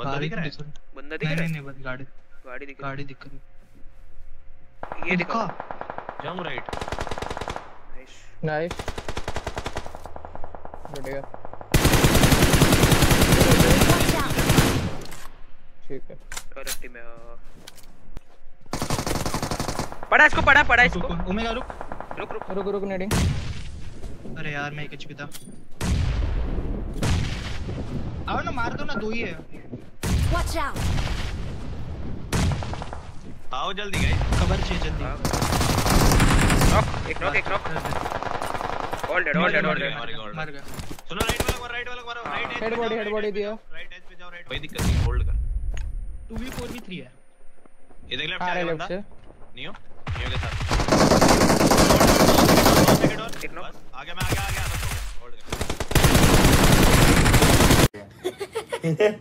बंदा दिख रहा है। बंदा दिख रहा है? नहीं बस गाड़ी। गाड़ी दिख रही गाड़ी दिख रही है। ये दिखा जंप राइट नाइस नाइस बढ़िया। ठीक है। और टीम है हाँ। पड़ा इसको पड़ा पड़ा इसको ओमेगा रुक। रुक रुक। रुक रुक नेडिंग। अरे यार मैं एक एचपी था। आओ ना मार दो ना दो ही है। Watch out! आओ जल्दी गाइस कवर चाहिए जल्दी। हाँ। नॉक एक नॉक एक knock all dead all dead all dead मर गया सुनो राइट वाला राइट वाला right Head body, head body दिया। राइट एज पे जाओ राइट कोई दिक्कत नहीं होल्ड कर। 2v4v3 है। ये देख लेफ़्ट आ रहा साइड है बंदा। नियो। नियो के साथ। एक knock। बस आ गया मैं आ गया आ गया होल्ड कर